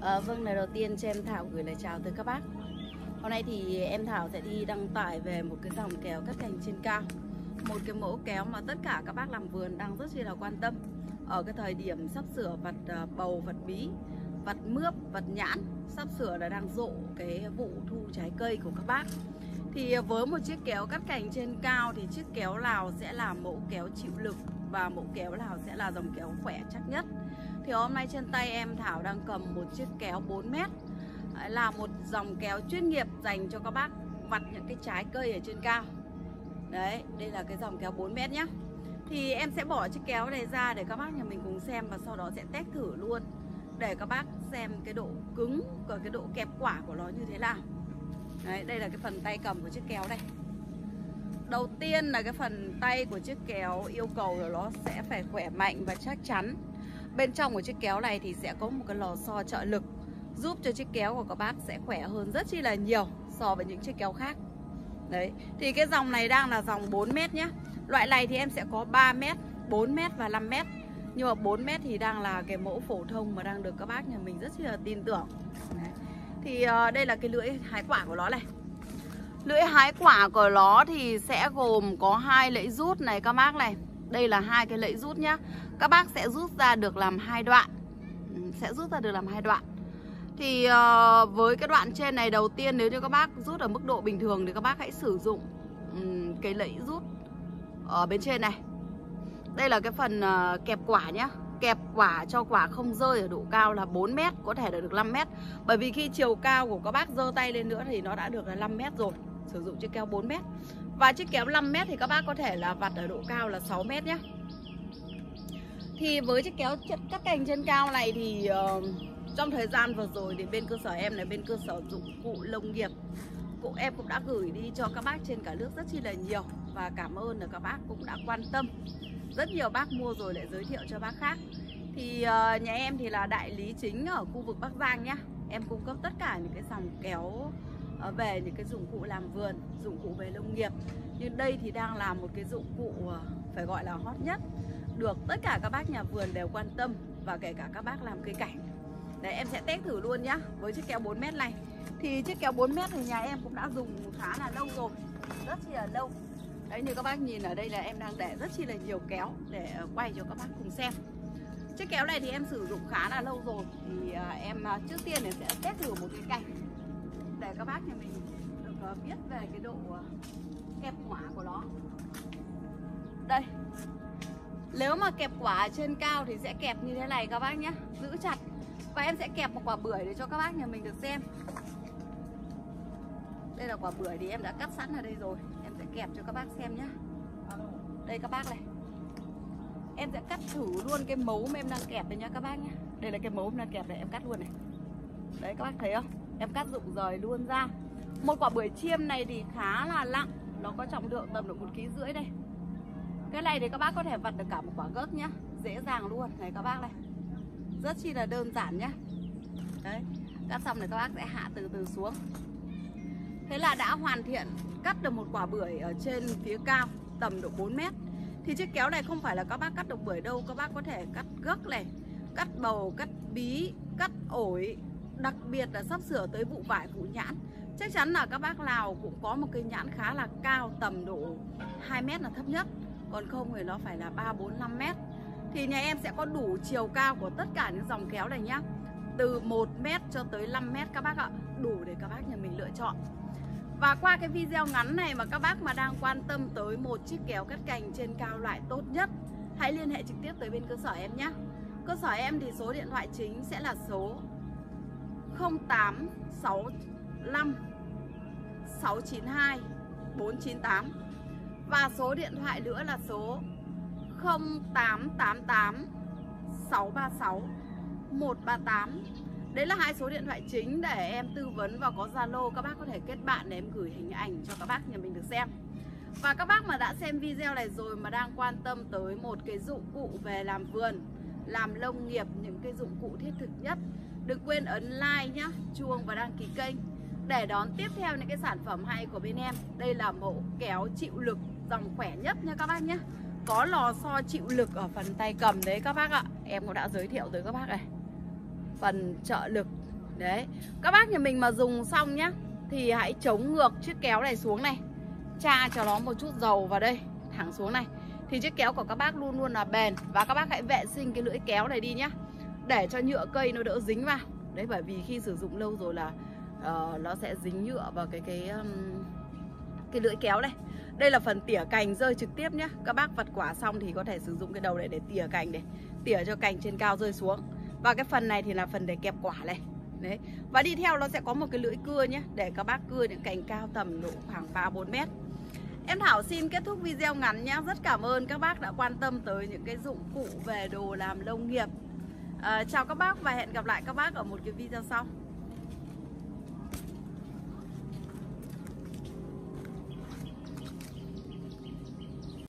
À, vâng, lời đầu tiên cho em Thảo gửi lời chào tới các bác. Hôm nay thì em Thảo sẽ đi đăng tải về một cái dòng kéo cắt cành trên cao. Một cái mẫu kéo mà tất cả các bác làm vườn đang rất là quan tâm. Ở cái thời điểm sắp sửa vật ờ, bầu, vật bí, vật mướp, vật nhãn Sắp sửa là đang rộ cái vụ thu trái cây của các bác. Thì với một chiếc kéo cắt cành trên cao thì chiếc kéo nào sẽ là mẫu kéo chịu lực Và mẫu kéo nào sẽ là dòng kéo khỏe chắc nhất thì hôm nay trên tay em Thảo đang cầm một chiếc kéo 4 mét. Là một dòng kéo chuyên nghiệp dành cho các bác vặt những cái trái cây ở trên cao. Đấy, đây là cái dòng kéo 4 mét nhá. Thì em sẽ bỏ chiếc kéo này ra để các bác nhà mình cùng xem Và sau đó sẽ test thử luôn. Để các bác xem cái độ cứng và cái độ kẹp quả của nó như thế nào. Đấy, đây là cái phần tay cầm của chiếc kéo này Đầu tiên là cái phần tay của chiếc kéo yêu cầu là nó sẽ phải khỏe mạnh và chắc chắn. Bên trong của chiếc kéo này thì sẽ có một cái lò xo trợ lực Giúp cho chiếc kéo của các bác sẽ khỏe hơn rất chi là nhiều so với những chiếc kéo khác. Đấy, thì cái dòng này đang là dòng 4m nhé Loại này thì em sẽ có 3m, 4m và 5m Nhưng mà 4m thì đang là cái mẫu phổ thông mà đang được các bác nhà mình rất chi là tin tưởng. Đấy. Thì uh, đây là cái lưỡi hái quả của nó này. Lưỡi hái quả của nó thì sẽ gồm có hai lưỡi rút này các bác này đây là hai cái lẫy rút nhá. Các bác sẽ rút ra được làm hai đoạn. Ừ, sẽ rút ra được làm hai đoạn. Thì uh, với cái đoạn trên này đầu tiên Nếu như các bác rút ở mức độ bình thường Thì các bác hãy sử dụng um, cái lẫy rút Ở bên trên này. Đây là cái phần uh, kẹp quả nhá. Kẹp quả cho quả không rơi ở độ cao là 4m Có thể là được 5m Bởi vì khi chiều cao của các bác giơ tay lên nữa Thì nó đã được là 5m rồi. Sử dụng chiếc keo 4m và chiếc kéo 5m thì các bác có thể là vặt ở độ cao là 6m nhé. Thì với chiếc kéo cắt cành trên cao này thì uh, trong thời gian vừa rồi thì bên cơ sở em là bên cơ sở dụng cụ lông nghiệp. Cụ em cũng đã gửi đi cho các bác trên cả nước rất chi là nhiều Và cảm ơn là các bác cũng đã quan tâm. Rất nhiều bác mua rồi lại giới thiệu cho bác khác. Thì uh, nhà em thì là đại lý chính ở khu vực Bắc Giang nhá Em cung cấp tất cả những cái dòng kéo Ờ, về những cái dụng cụ làm vườn, dụng cụ về nông nghiệp. Nhưng đây thì đang là một cái dụng cụ ờ, phải gọi là hot nhất, được tất cả các bác nhà vườn đều quan tâm và kể cả các bác làm cây cảnh. Đấy, em sẽ test thử luôn nhá, với chiếc kéo 4 mét này. Thì chiếc kéo 4 mét thì nhà em cũng đã dùng khá là lâu rồi, rất là lâu. Đấy, như các bác nhìn ở đây là em đang để rất chi là nhiều kéo để ờ, quay cho các bác cùng xem. Chiếc kéo này thì em sử dụng khá là lâu rồi, thì em trước tiên em sẽ test thử một cái cảnh để các bác nhà mình, được ờ, biết về cái độ ờ, kẹp quả của nó. Đây. Nếu mà kẹp quả trên cao thì sẽ kẹp như thế này các bác nhé. Giữ chặt. Và em sẽ kẹp một quả bưởi để cho các bác nhà mình được xem. Đây là quả bưởi thì em đã cắt sẵn ở đây rồi. Em sẽ kẹp cho các bác xem nhé. Đây các bác này. Em sẽ cắt thử luôn cái mấu mà em đang kẹp đây nhá các bác nhé. Đây là cái mấu em đang kẹp này em cắt luôn này. Đấy, các bác thấy không? Em cắt rụng rời luôn ra. Một quả bưởi chiêm này thì khá là nặng nó có trọng lượng tầm độ một ký rưỡi đây. Cái này thì các bác có thể vặt được cả một quả gấc nhá. Dễ dàng luôn. Này các bác này. Rất chi là đơn giản nhá. Đấy, cắt xong này các bác sẽ hạ từ từ xuống. Thế là đã hoàn thiện, cắt được một quả bưởi ở trên phía cao, tầm độ 4 mét. Thì chiếc kéo này không phải là các bác cắt được bưởi đâu. Các bác có thể cắt gấc này, cắt bầu, cắt bí, cắt ổi đặc biệt là sắp sửa tới vụ vải vụ nhãn. Chắc chắn là các bác lào cũng có một cây nhãn khá là cao tầm độ 2 mét là thấp nhất còn không thì nó phải là 3, 4, 5 mét. Thì nhà em sẽ có đủ chiều cao của tất cả những dòng kéo này nhá. Từ 1 mét cho tới 5 mét các bác ạ đủ để các bác nhà mình lựa chọn. Và qua cái video ngắn này mà các bác mà đang quan tâm tới một chiếc kéo cắt cành trên cao loại tốt nhất hãy liên hệ trực tiếp tới bên cơ sở em nhé cơ sở em thì số điện thoại chính sẽ là số 0865 692 498 Và số điện thoại nữa là số 0888 636 138 Đấy là hai số điện thoại chính để em tư vấn và có Zalo. Các bác có thể kết bạn để em gửi hình ảnh cho các bác nhà mình được xem. Và các bác mà đã xem video này rồi mà đang quan tâm tới một cái dụng cụ về làm vườn, làm nông nghiệp, những cái dụng cụ thiết thực nhất Đừng quên ấn like nhá, chuông và đăng ký kênh để đón tiếp theo những cái sản phẩm hay của bên em. Đây là mẫu kéo chịu lực dòng khỏe nhất nha các bác nhé. Có lò xo chịu lực ở phần tay cầm đấy các bác ạ. Em cũng đã giới thiệu tới các bác này. phần trợ lực đấy các bác nhà mình mà dùng xong nhá thì hãy chống ngược chiếc kéo này xuống này tra cho nó một chút dầu vào đây thẳng xuống này thì chiếc kéo của các bác luôn luôn là bền và các bác hãy vệ sinh cái lưỡi kéo này đi nhá để cho nhựa cây nó đỡ dính vào. Đấy bởi vì khi sử dụng lâu rồi là uh, nó sẽ dính nhựa vào cái cái um, cái lưỡi kéo này. Đây là phần tỉa cành rơi trực tiếp nhé các bác vặt quả xong thì có thể sử dụng cái đầu này để tỉa cành để tỉa cho cành trên cao rơi xuống. Và cái phần này thì là phần để kẹp quả này. Đấy. Và đi theo nó sẽ có một cái lưỡi cưa nhé để các bác cưa những cành cao tầm độ khoảng 3 4 mét. Em Thảo xin kết thúc video ngắn nhé Rất cảm ơn các bác đã quan tâm tới những cái dụng cụ về đồ làm nông nghiệp à, Chào các bác và hẹn gặp lại các bác ở một cái video sau.